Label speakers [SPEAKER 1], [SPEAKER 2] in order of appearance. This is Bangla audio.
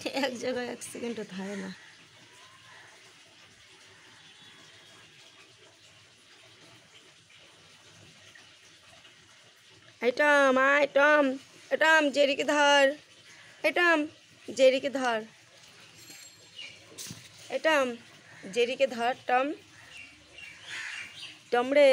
[SPEAKER 1] এক জায়গায় এক সেকেন্ডও থাকে না। আইটম আইটম এটাম জেরিকে ধর এটাম জেরিকে ধর। এটাম জেরিকে ধর, টম। টমড়ে